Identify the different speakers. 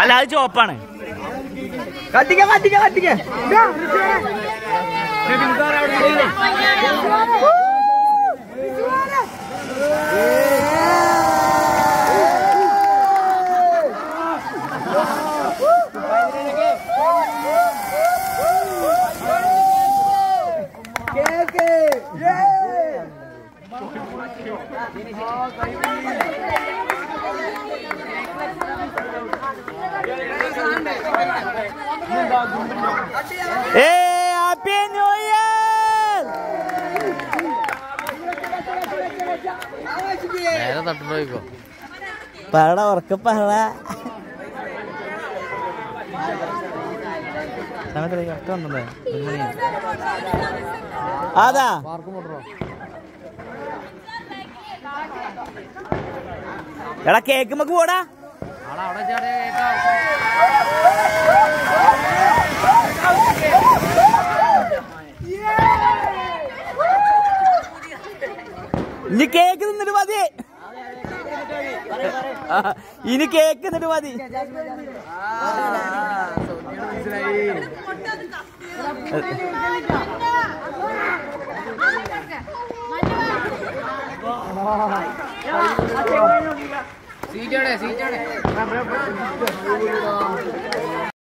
Speaker 1: അല്ല അത് ചോപ്പാണ്
Speaker 2: കത്തിക്ക കത്തിക്ക കത്തിക്ക
Speaker 1: Happy new year!
Speaker 3: നേരെ തട്ടുണ്ടോയിക്കോ
Speaker 1: പറട ഉറക്ക പറട. സമയത്ത് കറക്റ്റ് വന്നതേ അതാ. എടാ കേക്ക് നമുക്ക് പോടാ
Speaker 3: അവിടെ
Speaker 1: ഇനി കേക്ക് നിന്നിട്ട് മതി ഇനി കേക്ക് നിന്നിട്ട് മതി
Speaker 3: സീറ്റോടെ സീറ്റാടെ